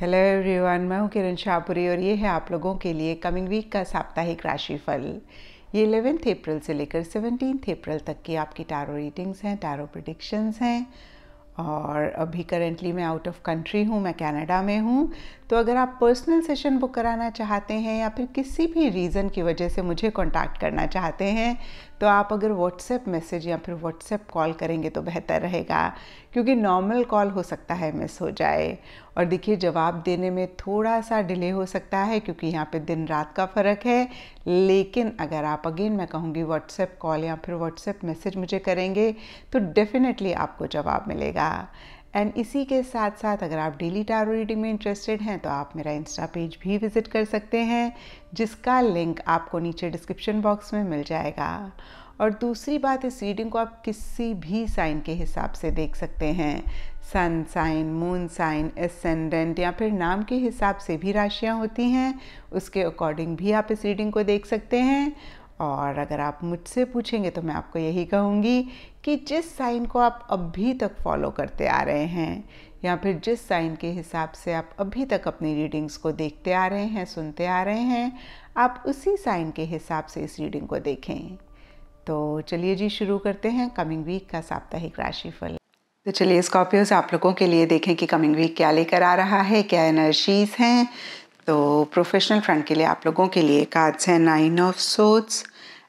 Hello everyone मैं हूँ किरण शाहपुरी और ये है आप लोगों के लिए कमिंग वीक का साप्ताहिक राशिफल। ये इलेवेंथ अप्रैल से लेकर सेवनटीन अप्रैल तक की आपकी टारो रीडिंग्स हैं टारो प्रडिक्शंस हैं। और अभी करेंटली मैं आउट ऑफ़ कंट्री हूँ, मैं कनाडा में हूँ। तो अगर आप पर्सनल सेशन बुक कराना चाहते हैं या फिर किसी भी रीज़न की वजह से मुझे कांटेक्ट करना चाहते हैं तो आप अगर व्हाट्सएप मैसेज या फिर व्हाट्सएप कॉल करेंगे तो बेहतर रहेगा, क्योंकि नॉर्मल कॉल हो सकता है मिस हो जाए। और देखिए, जवाब देने में थोड़ा सा डिले हो सकता है, क्योंकि यहाँ पे दिन रात का फ़र्क है। लेकिन अगर आप अगेन मैं कहूँगी व्हाट्सएप कॉल या फिर व्हाट्सएप मैसेज मुझे करेंगे तो डेफिनेटली आपको जवाब मिलेगा। एंड इसी के साथ साथ अगर आप डेली टारो रीडिंग में इंटरेस्टेड हैं तो आप मेरा इंस्टा पेज भी विज़िट कर सकते हैं, जिसका लिंक आपको नीचे डिस्क्रिप्शन बॉक्स में मिल जाएगा। और दूसरी बात, इस रीडिंग को आप किसी भी साइन के हिसाब से देख सकते हैं। Sun sign moon sign ascendant या फिर नाम के हिसाब से भी राशियाँ होती हैं, उसके अकॉर्डिंग भी आप इस रीडिंग को देख सकते हैं। और अगर आप मुझसे पूछेंगे तो मैं आपको यही कहूँगी कि जिस साइन को आप अभी तक फॉलो करते आ रहे हैं या फिर जिस साइन के हिसाब से आप अभी तक अपनी रीडिंग्स को देखते आ रहे हैं, सुनते आ रहे हैं, आप उसी साइन के हिसाब से इस रीडिंग को देखें। तो चलिए जी, शुरू करते हैं कमिंग वीक का साप्ताहिक राशिफल। तो चलिए स्कॉर्पियोज आप लोगों के लिए देखें कि कमिंग वीक क्या लेकर आ रहा है, क्या एनर्जीज हैं। तो प्रोफेशनल फ्रेंड के लिए आप लोगों के लिए कार्ड्स हैं nine of swords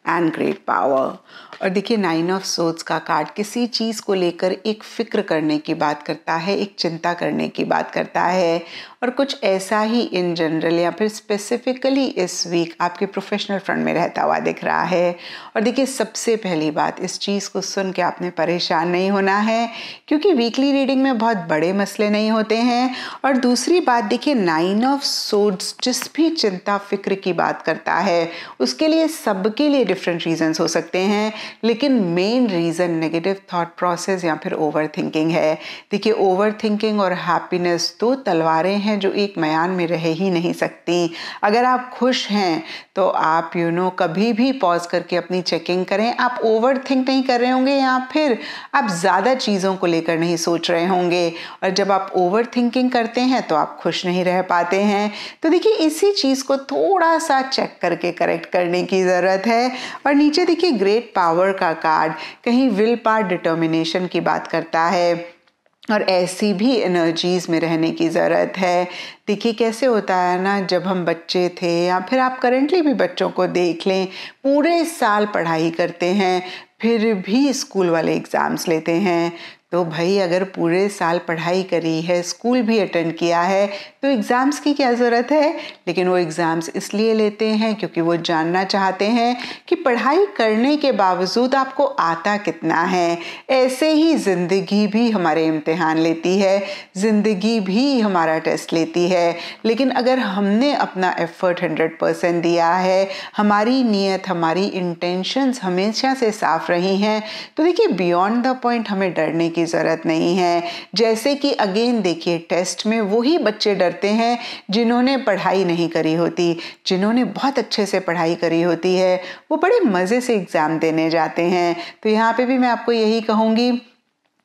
and great power और देखिए नाइन ऑफ़ सोट्स का कार्ड किसी चीज़ को लेकर एक फ़िक्र करने की बात करता है, एक चिंता करने की बात करता है और कुछ ऐसा ही इन जनरल या फिर स्पेसिफिकली इस वीक आपके प्रोफेशनल फ्रंट में रहता हुआ दिख रहा है। और देखिए, सबसे पहली बात, इस चीज़ को सुन के आपने परेशान नहीं होना है, क्योंकि वीकली रीडिंग में बहुत बड़े मसले नहीं होते हैं। और दूसरी बात, देखिए नाइन ऑफ़ सोड्स जिस भी चिंता फ़िक्र की बात करता है, उसके लिए सबके लिए डिफरेंट रीजंस हो सकते हैं, लेकिन main reason negative thought process या फिर ओवर है। देखिए ओवर और हैप्पीनेस दो तलवारें हैं जो एक मयान में रह ही नहीं सकती। अगर आप खुश हैं तो आप यू you नो know, कभी भी पॉज करके अपनी चेकिंग करें। आप ओवर थिंक नहीं कर रहे होंगे या फिर आप ज़्यादा चीज़ों को लेकर नहीं सोच रहे होंगे। और जब आप ओवर थिंकिंग करते हैं तो आप खुश नहीं रह पाते हैं। तो देखिए इसी चीज़ को थोड़ा सा चेक करके करेक्ट करने की ज़रूरत है। और नीचे देखिए ग्रेट पावर का कार्ड कहीं विल पार डिटर्मिनेशन की बात करता है। और ऐसी भी एनर्जीज में रहने की ज़रूरत है। देखिए, कैसे होता है ना, जब हम बच्चे थे या फिर आप करेंटली भी बच्चों को देख लें, पूरे साल पढ़ाई करते हैं, फिर भी स्कूल वाले एग्ज़ाम्स लेते हैं। तो भाई अगर पूरे साल पढ़ाई करी है, स्कूल भी अटेंड किया है तो एग्ज़ाम्स की क्या ज़रूरत है? लेकिन वो एग्ज़ाम्स इसलिए लेते हैं क्योंकि वो जानना चाहते हैं कि पढ़ाई करने के बावजूद आपको आता कितना है। ऐसे ही ज़िंदगी भी हमारे इम्तिहान लेती है, ज़िंदगी भी हमारा टेस्ट लेती है। लेकिन अगर हमने अपना एफर्ट हंड्रेड परसेंट दिया है, हमारी नीयत, हमारी इंटेंशंस हमेशा से साफ़ रही हैं तो देखिए बियॉन्ड द पॉइंट हमें डरने की ज़रूरत नहीं है। जैसे कि अगेन देखिए टेस्ट में वही बच्चे डरते हैं जिन्होंने पढ़ाई नहीं करी होती, जिन्होंने बहुत अच्छे से पढ़ाई करी होती है। वो बड़े मज़े से एग्ज़ाम देने जाते हैं। तो यहाँ पे भी मैं आपको यही कहूँगी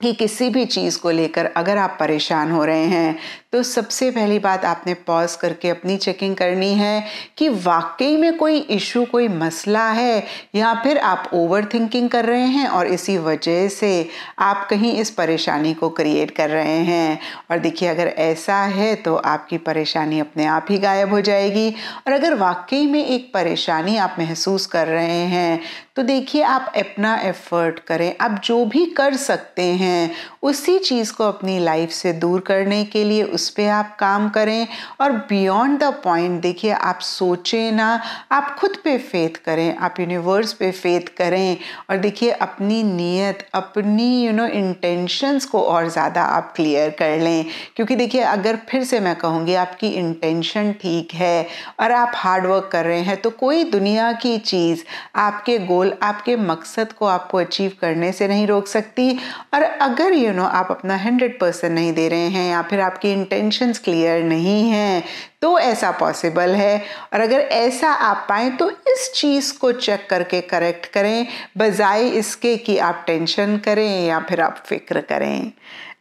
कि किसी भी चीज़ को लेकर अगर आप परेशान हो रहे हैं तो सबसे पहली बात आपने पॉज करके अपनी चेकिंग करनी है कि वाकई में कोई इशू कोई मसला है या फिर आप ओवर थिंकिंग कर रहे हैं और इसी वजह से आप कहीं इस परेशानी को क्रिएट कर रहे हैं। और देखिए, अगर ऐसा है तो आपकी परेशानी अपने आप ही गायब हो जाएगी। और अगर वाकई में एक परेशानी आप महसूस कर रहे हैं तो देखिए, आप अपना एफर्ट करें। आप जो भी कर सकते हैं, उसी चीज़ को अपनी लाइफ से दूर करने के लिए उस पर आप काम करें और बियॉन्ड द पॉइंट देखिए आप सोचें ना आप खुद पे फेथ करें आप यूनिवर्स पे फेथ करें और देखिए अपनी नीयत अपनी यू नो इंटेंशंस को और ज़्यादा आप क्लियर कर लें। क्योंकि देखिए अगर फिर से मैं कहूँगी आपकी इंटेंशन ठीक है और आप हार्ड वर्क कर रहे हैं तो कोई दुनिया की चीज़ आपके गोल आपके मकसद को आपको अचीव करने से नहीं रोक सकती। और अगर यू you नो know, आप अपना हंड्रेड परसेंट नहीं दे रहे हैं या फिर आपकी इंटेंशंस क्लियर नहीं हैं तो ऐसा पॉसिबल है। और अगर ऐसा आप पाएँ तो इस चीज़ को चेक करके करेक्ट करें, बजाय इसके कि आप टेंशन करें या फिर आप फ़िक्र करें।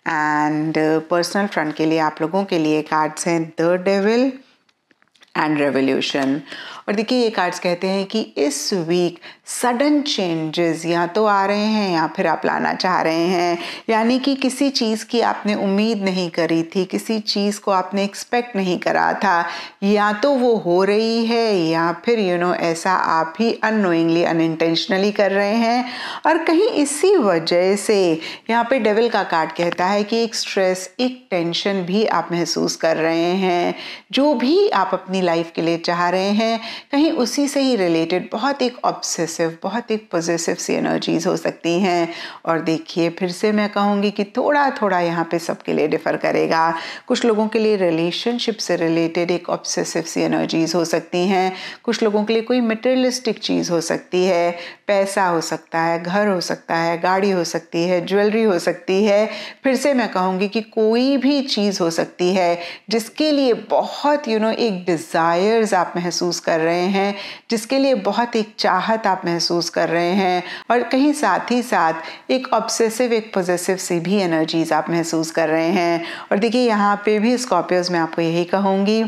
एंड पर्सनल फ्रंट के लिए, आप लोगों के लिए कार्ड्स हैं द डेविल एंड रेवोल्यूशन और देखिए ये कार्ड्स कहते हैं कि इस वीक सडन चेंजेस या तो आ रहे हैं या फिर आप लाना चाह रहे हैं। यानी कि किसी चीज़ की आपने उम्मीद नहीं करी थी किसी चीज़ को आपने एक्सपेक्ट नहीं करा था। या तो वो हो रही है या फिर यू you नो know, ऐसा आप ही अनोइंगली अनइंटेंशनली कर रहे हैं। और कहीं इसी वजह से यहाँ पे डेविल का कार्ड कहता है कि एक स्ट्रेस एक टेंशन भी आप महसूस कर रहे हैं। जो भी आप अपनी लाइफ के लिए चाह रहे हैं कहीं उसी से ही रिलेटेड बहुत एक ऑब्सेसिव बहुत एक पॉजिटिव सी एनर्जीज हो सकती हैं। और देखिए फिर से मैं कहूँगी कि थोड़ा थोड़ा यहाँ पे सबके लिए डिफ़र करेगा। कुछ लोगों के लिए रिलेशनशिप से रिलेटेड एक ऑब्सेसिव सी एनर्जीज हो सकती हैं। कुछ लोगों के लिए कोई मटेरियलिस्टिक चीज़ हो सकती है। पैसा हो सकता है घर हो सकता है गाड़ी हो सकती है ज्वेलरी हो सकती है। फिर से मैं कहूँगी कि कोई भी चीज़ हो सकती है जिसके लिए बहुत यू you नो know, एक डिज़ायर्स आप महसूस कर रहे हैं, जिसके लिए बहुत एक चाहत आप महसूस कर रहे हैं और कहीं साथ ही साथ एक ऑब्सेसिव एक पॉजिटिव से भी एनर्जीज आप महसूस कर रहे हैं। और देखिए, यहाँ पे भी स्कॉर्पियोज में आपको यही कहूँगी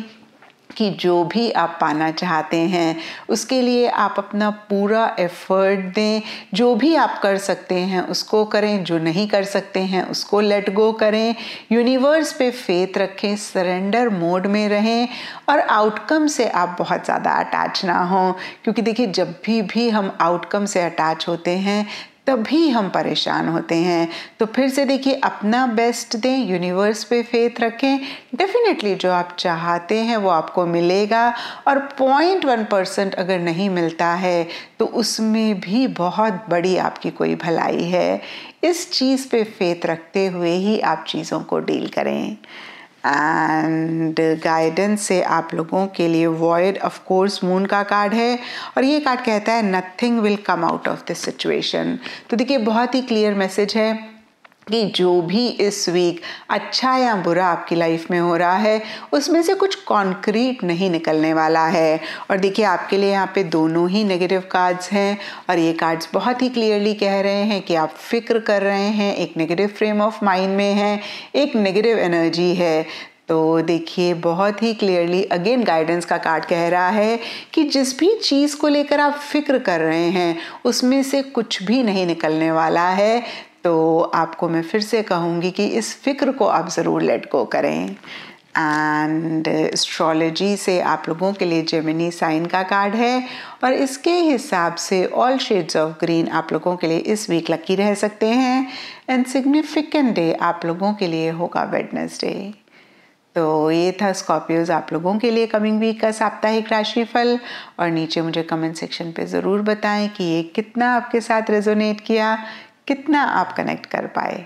कि जो भी आप पाना चाहते हैं, उसके लिए आप अपना पूरा एफर्ट दें। जो भी आप कर सकते हैं, उसको करें। जो नहीं कर सकते हैं, उसको लेट गो करें। यूनिवर्स पे फेथ रखें सरेंडर मोड में रहें और आउटकम से आप बहुत ज़्यादा अटैच ना हों। क्योंकि देखिए, जब भी भी हम आउटकम से अटैच होते हैं तभी हम परेशान होते हैं। तो फिर से देखिए, अपना बेस्ट दें यूनिवर्स पे फेथ रखें। डेफिनेटली जो आप चाहते हैं, वो आपको मिलेगा। और पॉइंट वन परसेंट अगर नहीं मिलता है तो उसमें भी बहुत बड़ी आपकी कोई भलाई है। इस चीज़ पे फेथ रखते हुए ही आप चीज़ों को डील करें। एंड गाइडेंस से आप लोगों के लिए वॉयड ऑफ़ कोर्स मून का कार्ड है। और ये कार्ड कहता है nothing will come out of this situation तो देखिए, बहुत ही क्लियर मैसेज है। कि जो भी इस वीक अच्छा या बुरा आपकी लाइफ में हो रहा है, उसमें से कुछ कॉन्क्रीट नहीं निकलने वाला है। और देखिए, आपके लिए यहाँ पे दोनों ही नेगेटिव कार्ड्स हैं और ये कार्ड्स बहुत ही क्लियरली कह रहे हैं कि आप फ़िक्र कर रहे हैं, एक नेगेटिव फ्रेम ऑफ़ माइंड में हैं, एक नेगेटिव एनर्जी है। तो देखिए, बहुत ही क्लियरली अगेन गाइडेंस का कार्ड कह रहा है कि जिस भी चीज़ को लेकर आप फ़िक्र कर रहे हैं, उसमें से कुछ भी नहीं निकलने वाला है। तो आपको मैं फिर से कहूँगी कि इस फ़िक्र को आप ज़रूर लेट गो करें। एंड एस्ट्रोलॉजी से आप लोगों के लिए जेमिनी साइन का कार्ड है और इसके हिसाब से ऑल शेड्स ऑफ़ ग्रीन आप लोगों के लिए इस वीक लकी रह सकते हैं। एंड सिग्निफिकेंट डे आप लोगों के लिए होगा वेडनेसडे तो ये था स्कॉर्पियोज आप लोगों के लिए कमिंग वीक का साप्ताहिक राशिफल और नीचे मुझे कमेंट सेक्शन पे ज़रूर बताएँ कि ये कितना आपके साथ रेजोनेट किया। कितना आप कनेक्ट कर पाए?